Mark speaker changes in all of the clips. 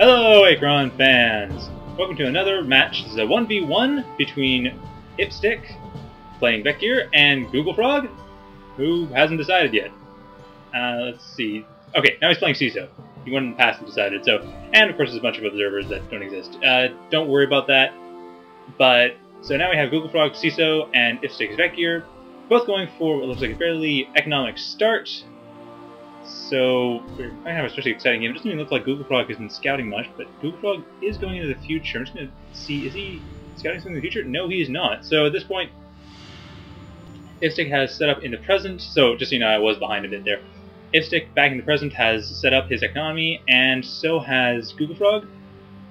Speaker 1: Hello, Achron fans! Welcome to another match. This is a 1v1 between IphStich, playing Vecgir, and Google Frog, who hasn't decided yet. Uh, let's see. Okay, now he's playing CESO. He went in the past and decided, so... And, of course, there's a bunch of observers that don't exist. Uh, don't worry about that. But, so now we have Google Frog, CESO, and IphStich Vecgir, both going for what looks like a fairly economic start. So to have a especially exciting game. It doesn't even look like Google Frog has been scouting much, but Google Frog is going into the future. I'm just going to see, is he scouting something in the future? No, he is not. So at this point, IphStich has set up in the present, so just so you know, I was behind a bit there. IphStich, back in the present, has set up his economy, and so has Google Frog.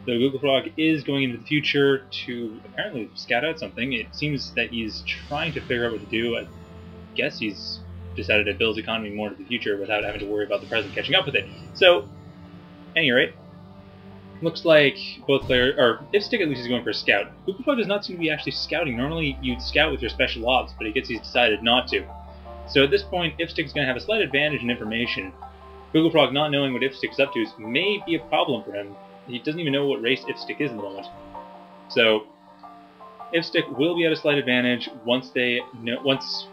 Speaker 1: So Google Frog is going into the future to apparently scout out something. It seems that he's trying to figure out what to do. I guess he's decided to build economy more to the future without having to worry about the present catching up with it. So, any rate, looks like both players, or IphStich at least is going for a scout. Frog does not seem to be actually scouting. Normally you'd scout with your special ops, but I gets he's decided not to. So at this point, IphStich is going to have a slight advantage in information. Google Frog not knowing what IphStich's up to may be a problem for him. He doesn't even know what race IphStich is in the moment. So, IphStich will be at a slight advantage once they know, once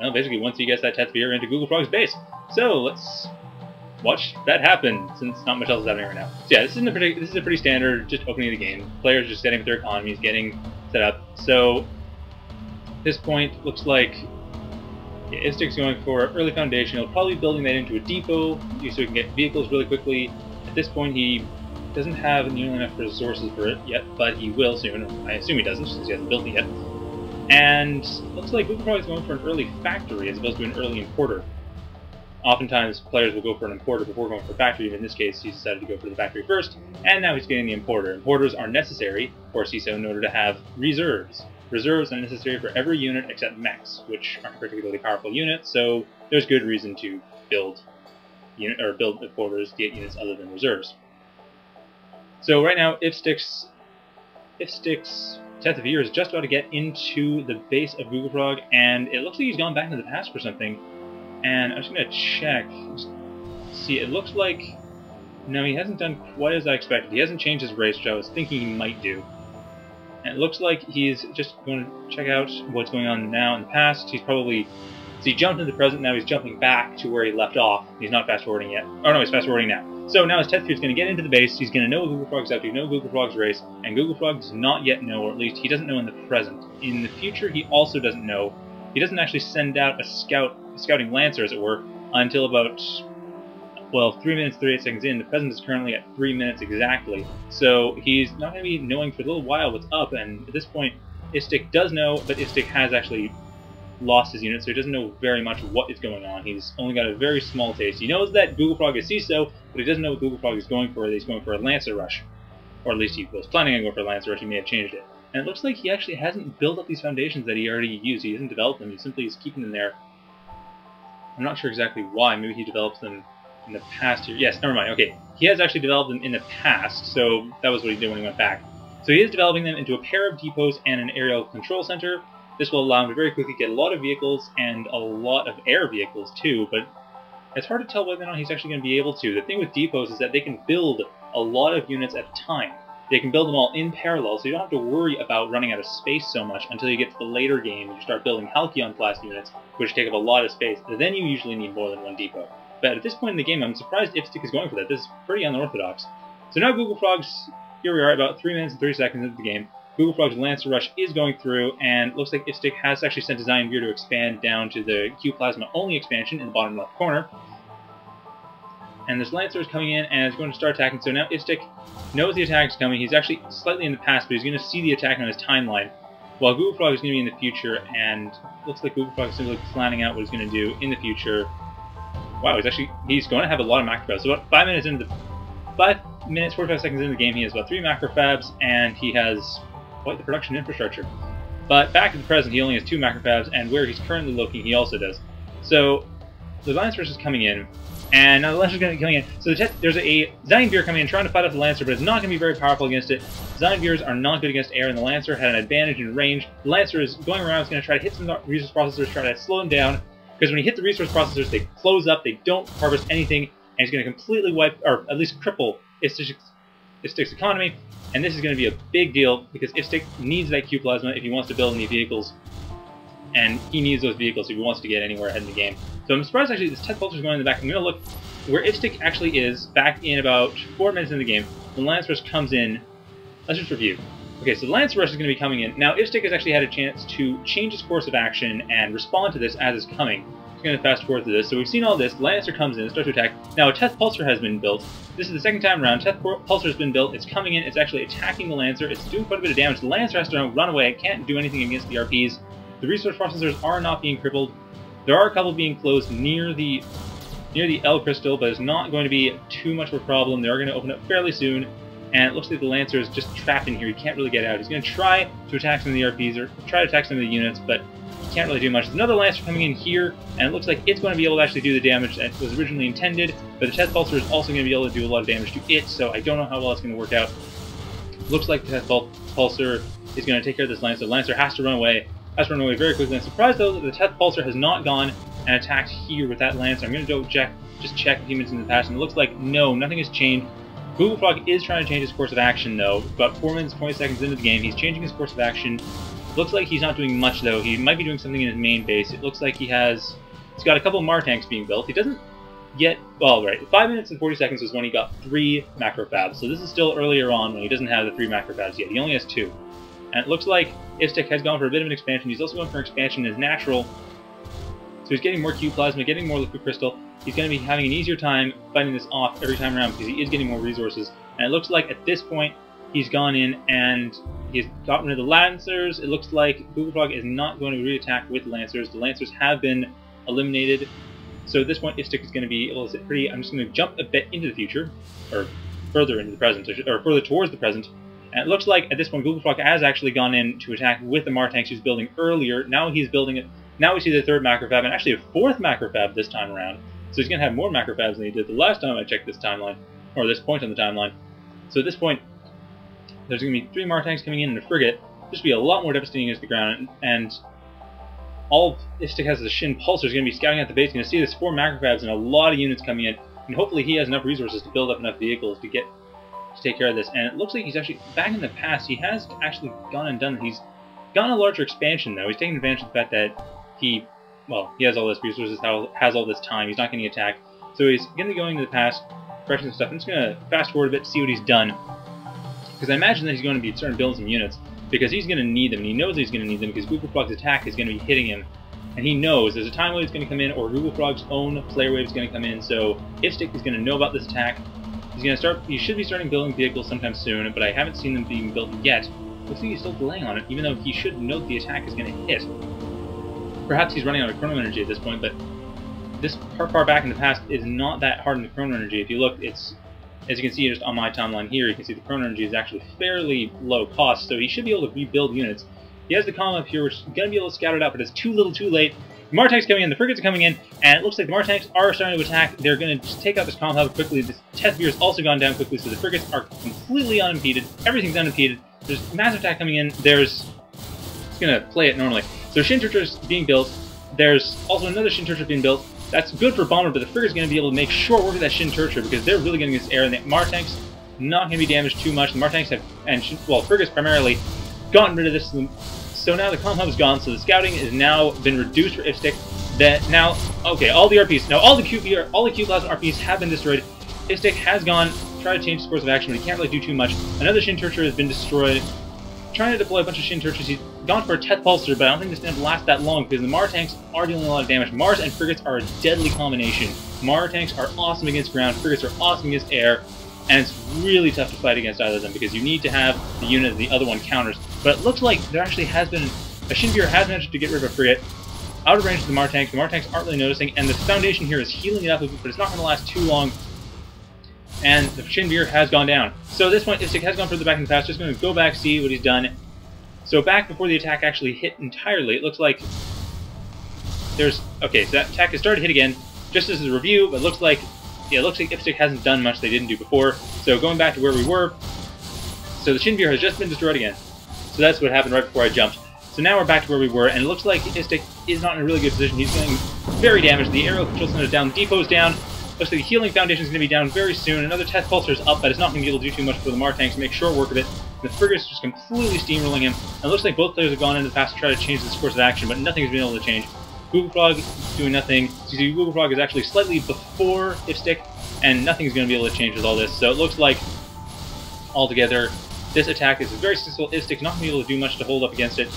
Speaker 1: well, basically once he gets that Tethvir into Google Frog's base. So let's watch that happen, since not much else is happening right now. So yeah, this is a pretty, this is a pretty standard, just opening the game. Players are just setting up their economies, getting set up. So this point, looks like yeah, IphStich's going for early foundation. He'll probably be building that into a depot, so he can get vehicles really quickly. At this point, he doesn't have nearly enough resources for it yet, but he will soon. I assume he doesn't, since he hasn't built it yet. And looks like Google Frog is going for an early factory as opposed to an early importer. Oftentimes, players will go for an importer before going for a factory. In this case, he decided to go for the factory first, and now he's getting the importer. Importers are necessary for CESO in order to have reserves. Reserves are necessary for every unit except mechs, which aren't particularly powerful units, so there's good reason to build unit or build importers to get units other than reserves. So right now, if sticks, if Sticks Tethvir is just about to get into the base of Google Frog, and it looks like he's gone back into the past for something. And I'm just going to check. See, it looks like... No, he hasn't done quite as I expected. He hasn't changed his race, which I was thinking he might do. And it looks like he's just going to check out what's going on now in the past. He's probably... So he jumped into the present, now he's jumping back to where he left off. He's not fast-forwarding yet. Oh no, he's fast-forwarding now. So now as Tethvir is going to get into the base, he's going to know Google Frog's to, know Google Frog's race, and Google Frog does not yet know, or at least he doesn't know in the present. In the future, he also doesn't know. He doesn't actually send out a scout, a scouting lancer, as it were, until about, well, 3 minutes 38 seconds in. The present is currently at 3 minutes exactly. So he's not going to be knowing for a little while what's up, and at this point, IphStich does know, but IphStich has actually lost his unit, so he doesn't know very much what is going on. He's only got a very small taste. He knows that Google Frog is CESO, but he doesn't know what Google Frog is going for. He's going for a Lancer Rush. Or at least he was planning on going for a Lancer Rush. He may have changed it. And it looks like he actually hasn't built up these foundations that he already used. He hasn't developed them. He simply is keeping them there. I'm not sure exactly why. Maybe he developed them in the past here. Yes, never mind. Okay, he has actually developed them in the past, so that was what he did when he went back. So he is developing them into a pair of depots and an aerial control center, this will allow him to very quickly get a lot of vehicles and a lot of air vehicles too, but it's hard to tell whether or not he's actually going to be able to. The thing with depots is that they can build a lot of units at a time. They can build them all in parallel, so you don't have to worry about running out of space so much until you get to the later game and you start building Halcyon-class units, which take up a lot of space. Then you usually need more than one depot. But at this point in the game, I'm surprised IphStich is going for that. This is pretty unorthodox. So now Google Frogs, here we are, about 3 minutes and 30 seconds into the game. Google Frog's Lancer Rush is going through, and looks like IphStich has actually sent Design Veer to expand down to the Q Plasma only expansion in the bottom left corner. And this Lancer is coming in and is going to start attacking. So now IphStich knows the attack is coming. He's actually slightly in the past, but he's going to see the attack on his timeline. While Google Frog is going to be in the future, and looks like Google Frog is simply planning out what he's going to do in the future. Wow, he's actually he's going to have a lot of macrofabs. So about five minutes into the five minutes, 45 seconds into the game, he has about three macro macrofabs, and he has quite the production infrastructure. But back in the present, he only has two macrofabs, and where he's currently looking, he also does. So the Lancer is coming in, and now the Lancer is going to be coming in. So the there's a Zion Veer coming in, trying to fight off the Lancer, but it's not going to be very powerful against it. Zion Veers are not good against air, and the Lancer had an advantage in range. The Lancer is going around, it's going to try to hit some resource processors, try to slow them down, because when you hit the resource processors, they close up, they don't harvest anything, and he's going to completely wipe, or at least cripple IphStich's, IphStich's economy, and this is going to be a big deal because IphStich needs that Q Plasma if he wants to build any vehicles, and he needs those vehicles if he wants to get anywhere ahead in the game. So I'm surprised actually this Teth Pulsar is going in the back. I'm going to look where IphStich actually is back in about four minutes in the game. when Lance Rush comes in. Let's just review. Okay, so Lance Rush is going to be coming in. Now, IphStich has actually had a chance to change his course of action and respond to this as it's coming. He's going to fast forward through this. So we've seen all this. Lancer comes in, starts to attack. Now, a Teth Pulsar has been built. This is the second time around. Teth Pulsar has been built. It's coming in. It's actually attacking the Lancer. It's doing quite a bit of damage. The Lancer has to run away. It can't do anything against the RPs. The resource processors are not being crippled. There are a couple being closed near the near the L crystal, but it's not going to be too much of a problem. They are going to open up fairly soon, and it looks like the Lancer is just trapped in here. He can't really get out. He's going to try to attack some of the RPs, or try to attack some of the units, but can't really do much. There's another Lancer coming in here, and it looks like it's going to be able to actually do the damage that was originally intended, but the Teth Pulsar is also going to be able to do a lot of damage to it, so I don't know how well it's going to work out. Looks like the Teth Pulsar is going to take care of this Lancer. Lancer has to run away, has to run away very quickly. I'm surprised, though, that the Teth Pulsar has not gone and attacked here with that Lancer. I'm going to go check, just check minutes in the past, and it looks like, no, nothing has changed. Google Frog is trying to change his course of action, though. About 4 minutes 20 seconds into the game, he's changing his course of action. Looks like he's not doing much, though. He might be doing something in his main base. It looks like he has... He's got a couple of Mar tanks being built. He doesn't yet... Well, right. 5 minutes and 40 seconds was when he got 3 macro fabs. So this is still earlier on when he doesn't have the 3 macro fabs yet. He only has 2. And it looks like IphStich has gone for a bit of an expansion. He's also going for an expansion in his natural. So he's getting more Q Plasma, getting more Liquid Crystal. He's going to be having an easier time fighting this off every time around because he is getting more resources. And it looks like at this point, he's gone in and he's gotten rid of the Lancers. It looks like Google Frog is not going to re-attack with Lancers. The Lancers have been eliminated. So at this point, IphStich is going to be able to sit pretty. I'm just going to jump a bit into the future, or further into the present, or further towards the present. And it looks like at this point, Google Frog has actually gone in to attack with the Mar tanks he was building earlier. Now he's building it. Now we see the third macrofab, and actually a fourth macrofab this time around. So he's going to have more macrofabs than he did the last time I checked this timeline, or this point on the timeline. So at this point, there's going to be three Mar tanks coming in and a frigate. This will be a lot more devastating against the ground, and all IphStich has is a Shin Pulsar is going to be scouting out the base. You're going to see this four macrofabs and a lot of units coming in, and hopefully he has enough resources to build up enough vehicles to get to take care of this. And it looks like he's actually back in the past. He has actually gone and done. He's gone a larger expansion though. He's taking advantage of the fact that he, well, he has all this resources, has all this time. He's not getting attacked, so he's going to be going to the past, correcting some stuff. I'm just going to fast forward a bit see what he's done, because I imagine that he's going to be starting building some units because he's going to need them, and he knows he's going to need them because Google Frog's attack is going to be hitting him. And he knows there's a time wave is going to come in, or Google Frog's own player wave is going to come in, so IphStich is going to know about this attack, He's gonna start. He should be starting building vehicles sometime soon, but I haven't seen them being built yet. Looks like he's still delaying on it, even though he should know the attack is gonna hit. Perhaps he's running out of chrono energy at this point, but this far, far back in the past is not that hard in the chrono energy. If you look, it's as you can see just on my timeline here, you can see the chrono energy is actually fairly low cost, so he should be able to rebuild units. He has the column up here, which is going to be able to scout it out, but it's too little too late. The coming in, the frigates are coming in, and it looks like the Martanks are starting to attack. They're going to take out this column hub quickly. This test Veer has also gone down quickly, so the frigates are completely unimpeded. Everything's unimpeded. There's massive attack coming in. There's... It's going to play it normally. So Shin is being built. There's also another Shin being built. That's good for Bomber, but the frigate's going to be able to make short work of that Shin Turcher because they're really getting this air, and the Martanks not going to be damaged too much. The Martanks have, and well, frigates primarily, gotten rid of this so now the Calm Hub is gone, so the scouting has now been reduced for IphStich. That now, okay, all the RPs, now all the QP, all the Q class RPs have been destroyed. IphStich has gone, tried to change the course of action, but he can't really do too much. Another Shin Turcher has been destroyed. Trying to deploy a bunch of Shin Turchers, he's gone for a Teth Pulsar, but I don't think this is going to last that long because the Mar tanks are dealing a lot of damage. Mars and frigates are a deadly combination. Mar tanks are awesome against ground, frigates are awesome against air, and it's really tough to fight against either of them because you need to have the unit that the other one counters. But it looks like there actually has been a Shinveer has managed to get rid of a frigate out of range of the Mar tanks. The Mar tanks aren't really noticing, and the Foundation here is healing it up, but it's not going to last too long. And the Shinveer has gone down. So this point, IphStich has gone further back in the past. Just going to go back, see what he's done. So back before the attack actually hit entirely, it looks like there's... Okay, so that attack has started to hit again. Just as a review, but looks like yeah, it looks like IphStich hasn't done much they didn't do before. So going back to where we were, so the Shinveer has just been destroyed again. So that's what happened right before I jumped. So now we're back to where we were, and it looks like IphStich is not in a really good position. He's getting very damaged. The aerial control center is down, the depot's down. Looks like the healing foundation is going to be down very soon. Another Teth Pulsar is up, but it's not going to be able to do too much for the Martanks make short work of it. The Frigger's just completely steamrolling him. And it looks like both players have gone into the past to try to change this course of action, but nothing has been able to change. Google Frog doing nothing. See Google Frog is actually slightly before IphStich, and nothing is going to be able to change with all this. So it looks like, altogether, this attack is very successful. IphStich's not going to be able to do much to hold up against it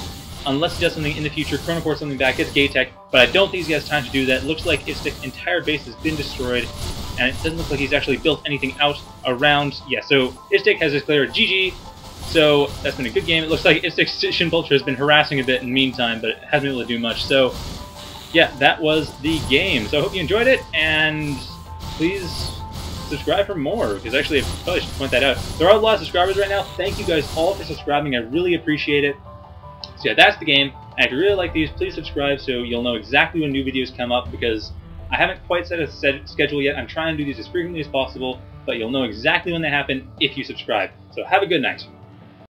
Speaker 1: unless he does something in the future, Chronocore something back, gets Gate Tech, but I don't think he has time to do that. It looks like IphStich's entire base has been destroyed, and it doesn't look like he's actually built anything out around. Yeah, so IphStich has declared GG, so that's been a good game. It looks like IphStich's Shin Vulture has been harassing a bit in the meantime, but it hasn't been able to do much. So, yeah, that was the game. So I hope you enjoyed it, and please subscribe for more, because actually I probably should point that out. There are a lot of subscribers right now. Thank you guys all for subscribing. I really appreciate it. So yeah, that's the game. And if you really like these, please subscribe so you'll know exactly when new videos come up because I haven't quite set a set schedule yet. I'm trying to do these as frequently as possible, but you'll know exactly when they happen if you subscribe. So have a good night.